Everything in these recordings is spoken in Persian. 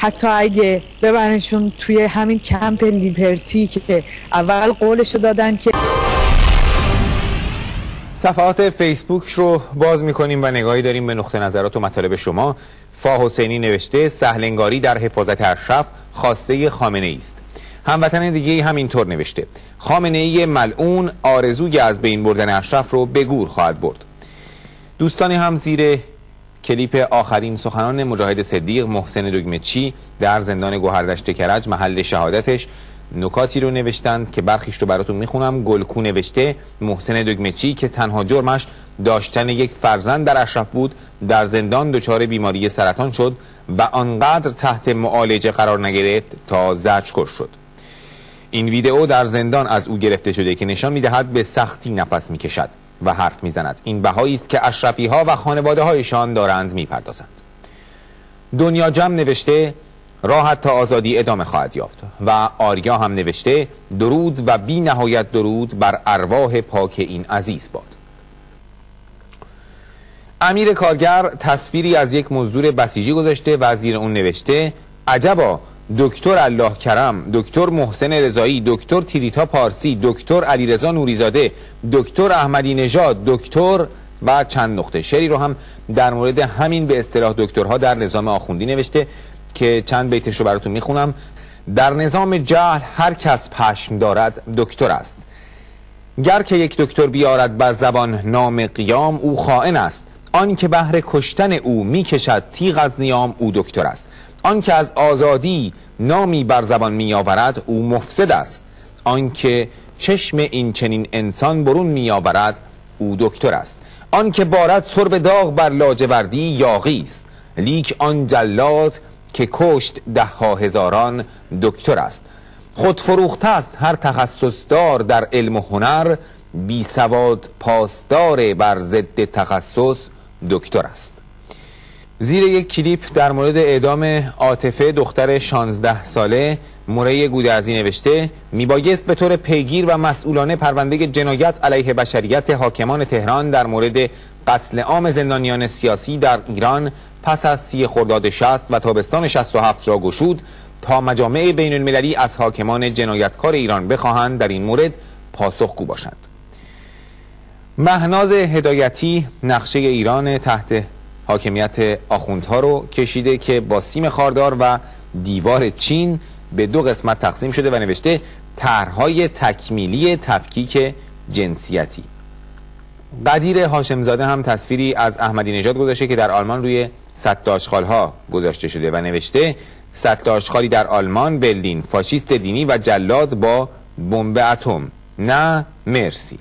حتی اگه ببرنشون توی همین کمپ لیبرتی که اول قولشو دادن که صفحات فیسبوک رو باز می‌کنیم و نگاهی داریم به نقطه نظرات و مطالب شما. فا حسینی نوشته سهلنگاری در حفاظت اشرف خواسته خامنه است. هموطن دیگه همینطور نوشته. خامنه ای ملعون آرزوی از بین بردن اشرف رو به گور خواهد برد. دوستانی هم زیر کلیپ آخرین سخنان مجاهد صدیق محسن دگمچی در زندان گوهردشت کرج محل شهادتش. نکاتی رو نوشتند که برخیش رو براتون می‌خونم. گلکو نوشته محسن دگمچی که تنها جرمش داشتن یک فرزند در اشرف بود در زندان دچار بیماری سرطان شد و آنقدر تحت معالجه قرار نگرفت تا زجر شد. این ویدئو در زندان از او گرفته شده که نشان می‌دهد به سختی نفس می‌کشد. و حرف می‌زند. این بهایی است که اشرفی ها و خانواده هایشان دارند می‌پردازند. دنیا جمع نوشته راحت تا آزادی ادامه خواهد یافت. و آریا هم نوشته درود و بی نهایت درود بر ارواح پاک این عزیز باد. امیر کارگر تصویری از یک مزدور بسیجی گذاشته و زیر اون نوشته عجبا دکتر الله کرم دکتر محسن رضایی دکتر تیریتا پارسی دکتر علیرضا نوریزاده دکتر احمدی نژاد دکتر و چند نقطه شعری رو هم در مورد همین به اصطلاح دکترها در نظام آخوندی نوشته که چند بیتش رو براتون می‌خونم. در نظام جهل هر کس پشم دارد دکتر است. گر که یک دکتر بیارد بر زبان نام قیام او خائن است. آن که بهر کشتن او می‌کشد تیغ از نیام او دکتر است. آن که از آزادی نامی بر زبان میآورد او مفسد است. آن که چشم این چنین انسان برون میآورد او دکتر است. آن که بارد سرب داغ بر لاجوردی یاغی است. لیک آن جلاد که کشت ده ها هزاران دکتر است. خود فروخته است هر تخصصدار در علم و هنر بی سواد پاسدار بر ضد تخصص دکتر است. زیر یک کلیپ در مورد اعدام عاطفه دختر 16 ساله موره گودرزی نوشته میبایست به طور پیگیر و مسئولانه پرونده جنایت علیه بشریت حاکمان تهران در مورد قتل عام زندانیان سیاسی در ایران پس از سی خرداد 60 و تابستان 67 را گشود تا مجامع بین المللی از حاکمان جنایتکار ایران بخواهند در این مورد پاسخگو باشند. مهناز هدایتی نقشه ایران تحت حاکمیت آخوندها رو کشیده که با سیم خاردار و دیوار چین به دو قسمت تقسیم شده و نوشته طرحهای تکمیلی تفکیک جنسیتی. قدیر هاشمزاده هم تصویری از احمدی نژاد گذاشته که در آلمان روی سد ها گذاشته شده و نوشته آشغالی در آلمان برلین فاشیست دینی و جلاد با بمب اتم. نه مرسی.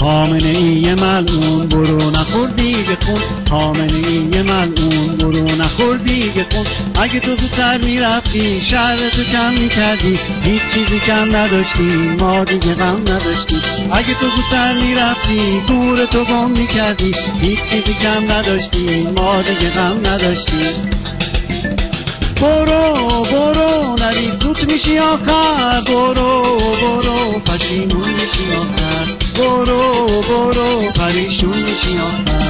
خامنه ای ملعون برو نخور دیگه خون. خامنه ای ملعون برو نخور دیگه خون. اگه تو زودتر می‌رفتی شهر تو کم می‌کردی. هیچ چیزی کم نداشتی ما دیگه غم نداشتی. اگه تو زودتر می‌رفتی دور تو گم می‌کردی. هیچ چیزی کم نداشتی ما دیگه غم نداشتی. برو برو نری. زود میشی آخر. برو برو پشیمون میشی آخر. برو برو پریشون آخر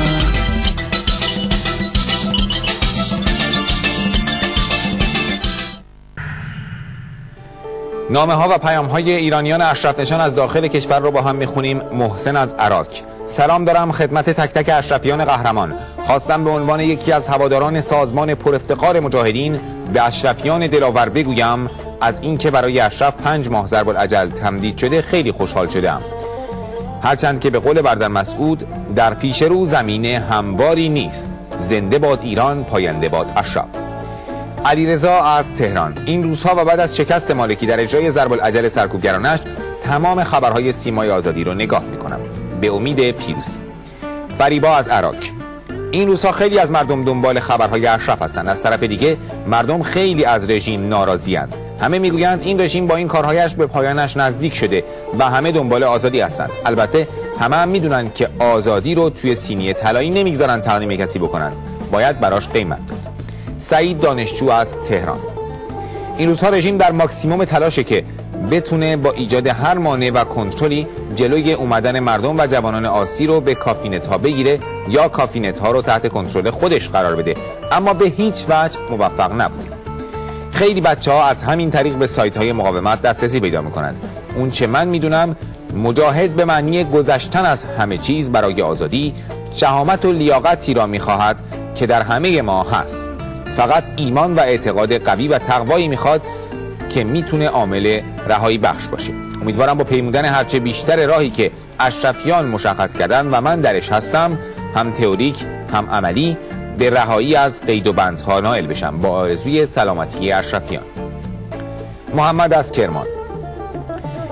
نامه ها و پیام های ایرانیان اشرف نشان از داخل کشور رو با هم می‌خونیم. محسن از عراق. سلام دارم خدمت تک تک اشرفیان قهرمان. خواستم به عنوان یکی از هواداران سازمان پرافتقار مجاهدین به اشرفیان دلاور بگویم از اینکه برای اشرف پنج ماه ضرب العجل تمدید شده خیلی خوشحال شدم. هرچند که به قول بردر مسعود در پیش رو زمین همواری نیست. زنده باد ایران پاینده باد اشرف. علیرضا از تهران. این روزها و بعد از شکست مالکی در اجرای ضرب العجل سرکوبگرانش تمام خبرهای سیمای آزادی رو نگاه می‌کنم. به امید پیروزی. فریبا از عراق. این روزها خیلی از مردم دنبال خبرهای اشرف هستند از طرف دیگه مردم خیلی از رژیم ناراضی هستند همه می‌گویند این رژیم با این کارهایش به پایانش نزدیک شده و همه دنبال آزادی هستند. البته همه هم می‌دونن که آزادی رو توی سینی طلایی نمی‌گذارن تقدیم کسی بکنن. باید براش قیمت داد. سعید دانشجو از تهران. این روزها رژیم در ماکسیموم تلاشه که بتونه با ایجاد هر مانع و کنترلی جلوی اومدن مردم و جوانان عاصی رو به کافینت ها بگیره یا کافینت ها رو تحت کنترل خودش قرار بده. اما به هیچ وجه موفق نبود. خیلی بچه ها از همین طریق به سایت های مقاومت دسترسی پیدا می‌کنند. اون چه من می‌دونم مجاهد به معنی گذشتن از همه چیز برای آزادی شهامت و لیاقتی را می‌خواهد که در همه ما هست. فقط ایمان و اعتقاد قوی و تقوایی می‌خواد که می‌تونه عامل رهایی بخش باشه. امیدوارم با پیمودن هرچه بیشتر راهی که اشرفیان مشخص کردن و من درش هستم هم تئوریک هم عملی به رهایی از قید و بندها نائل بشم. با آرزوی سلامتی اشرفیان. محمد از کرمان.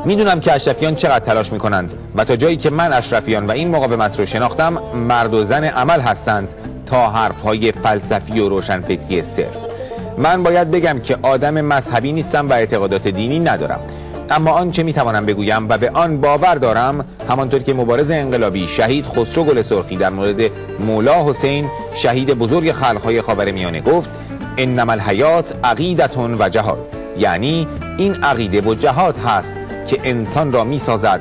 می‌دونم که اشرفیان چقدر تلاش می‌کنند و تا جایی که من اشرفیان و این مقاومت رو شناختم مرد و زن عمل هستند تا حرفهای فلسفی و روشنفکری صرف. من باید بگم که آدم مذهبی نیستم و اعتقادات دینی ندارم. اما آنچه می‌توانم بگویم و به آن باور دارم همانطور که مبارز انقلابی شهید خسرو گل سرخی در مورد مولا حسین شهید بزرگ خلقهای خاور میانه گفت انما الحیات عقیدتون و جهاد. یعنی این عقیده و جهاد هست که انسان را می‌سازد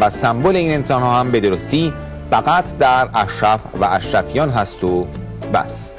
و سمبل این انسان ها هم به درستی فقط در اشرف و اشرفیان هست و بس.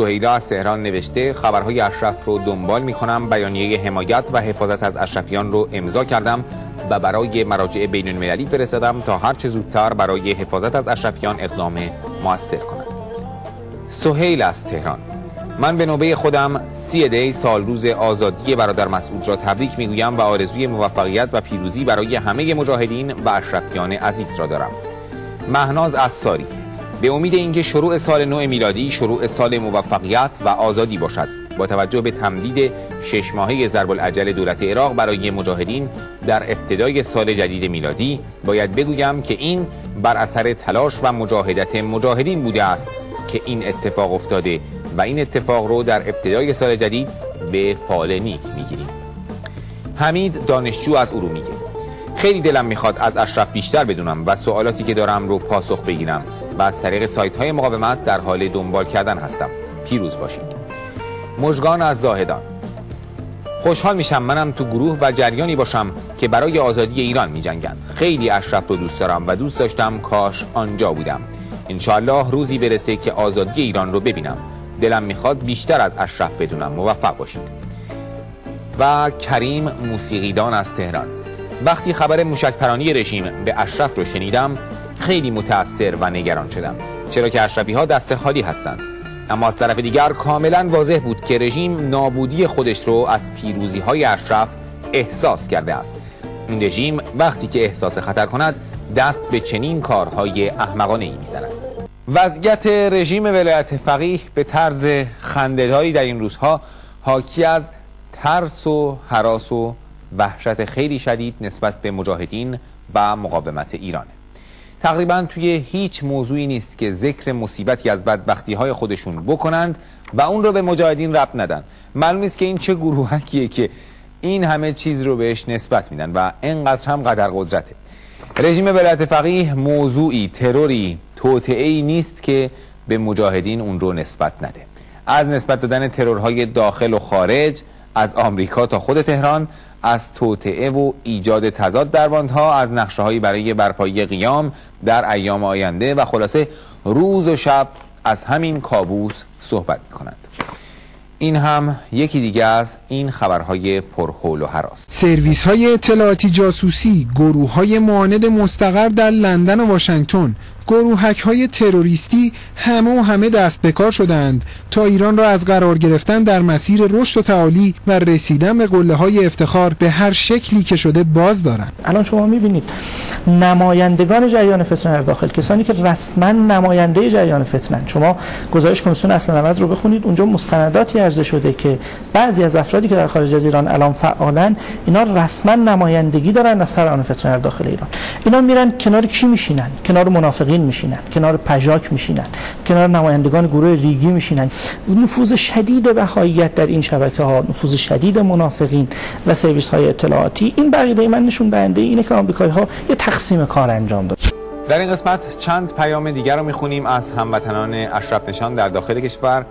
سهیلا از تهران نوشته خبرهای اشرف رو دنبال می کنم بیانیه حمایت و حفاظت از اشرفیان رو امضا کردم و برای مراجع بین المللی فرستادم تا هر چه زودتر برای حفاظت از اشرفیان اقدام موثر کنند سهیل از تهران. من به نوبه خودم سی دی سال روز آزادی برادر مسعود را تبریک می‌گویم و آرزوی موفقیت و پیروزی برای همه مجاهدین و اشرفیان عزیز را دارم. مهناز از ساری به امید اینکه شروع سال نو میلادی شروع سال موفقیت و آزادی باشد. با توجه به تمدید شش ماهه ضرب العجل دولت عراق برای مجاهدین در ابتدای سال جدید میلادی باید بگویم که این بر اثر تلاش و مجاهدت مجاهدین بوده است که این اتفاق افتاده و این اتفاق رو در ابتدای سال جدید به فال نیک می‌گیریم. حمید دانشجو از ارومیه. خیلی دلم می‌خواد از اشرف بیشتر بدونم و سوالاتی که دارم رو پاسخ بگیرم. و از طریق سایت های مقاومت در حال دنبال کردن هستم. پیروز باشید مجگان از زاهدان. خوشحال میشم منم تو گروه و جریانی باشم که برای آزادی ایران می خیلی اشرف رو دوست دارم و دوست داشتم کاش آنجا بودم. انشاءالله روزی برسه که آزادی ایران رو ببینم. دلم می‌خواد بیشتر از اشرف بدونم. موفق باشید. و کریم موسیقیدان از تهران. وقتی خبر موشک پرانی رژیم به اشرف رو شنیدم خیلی متاثر و نگران شدم. چرا که اشرفی ها دست خالی هستند. اما از طرف دیگر کاملا واضح بود که رژیم نابودی خودش رو از پیروزی های اشرف احساس کرده است. این رژیم وقتی که احساس خطر کند دست به چنین کارهای احمقانه ای می‌زند. وضعیت رژیم ولایت فقیه به طرز خندهداری در این روزها حاکی از ترس و حراس و وحشت خیلی شدید نسبت به مجاهدین و مقاومت ایرانه. تقریبا توی هیچ موضوعی نیست که ذکر مصیبتی از بدبختی های خودشون بکنند و اون رو به مجاهدین رب ندن. معلوم است که این چه گروهکیه که این همه چیز رو بهش نسبت میدن و اینقدر هم قدر قدرته. رژیم ولایت فقیه موضوعی تروری توطئه‌ای نیست که به مجاهدین اون رو نسبت نده. از نسبت دادن ترورهای داخل و خارج از آمریکا تا خود تهران از توطعه و ایجاد تضاد در باندها از نقشه برای برپایی قیام در ایام آینده و خلاصه روز و شب از همین کابوس صحبت می کنند این هم یکی دیگه از این خبرهای پرهول و حراس. سرویس های اطلاعاتی جاسوسی گروه های معاند مستقر در لندن و واشنگتن گروهک های تروریستی همه و همه دست به کار شدند تا ایران را از قرار گرفتن در مسیر رشد و تعالی و رسیدن به قله های افتخار به هر شکلی که شده باز دارند. الان شما می‌بینید نمایندگان جریان فتنه در داخل کسانی که رسما نماینده جریان فتنه شما گزارش کمیسیون اصل 90 رو بخونید اونجا مستنداتی عرضه شده که بعضی از افرادی که در خارج از ایران الان فعالن اینا رسما نمایندگی دارن از سران فتنه در داخل ایران. اینا میرن کنار کی میشینن؟ کنار منافقین میشینن کنار پژاک میشینن کنار نمایندگان گروه ریگی میشینن. نفوذ شدید بهاییت در این شبکه ها نفوذ شدید منافقین و سرویس های اطلاعاتی. این بقیده من نشون دهنده اینه که آمریکایی ها یه تقسیم کار انجام داد. در این قسمت چند پیام دیگر رو می‌خونیم از هموطنان اشرف نشان در داخل کشور.